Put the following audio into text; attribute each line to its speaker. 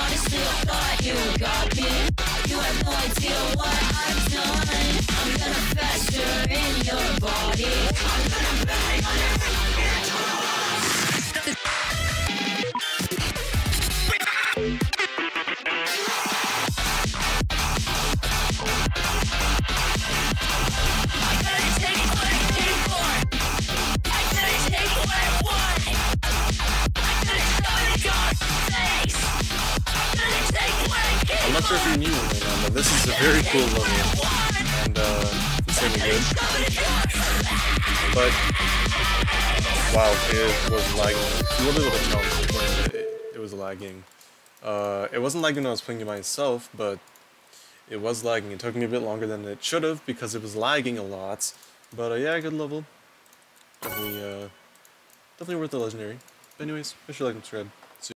Speaker 1: I'm still not you got me. You have no idea what I've done I'm gonna fester your body I'm gonna
Speaker 2: cool looking and uh, insanely good. But wow, it was lagging. A little bit of a challenge when it, it was lagging. Uh, it wasn't lagging when I was playing it myself, but it was lagging. It took me a bit longer than it should have because it was lagging a lot. But uh, yeah, good level. Definitely, uh, definitely worth the legendary. But anyways, make sure you like and subscribe.